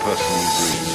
personal dream.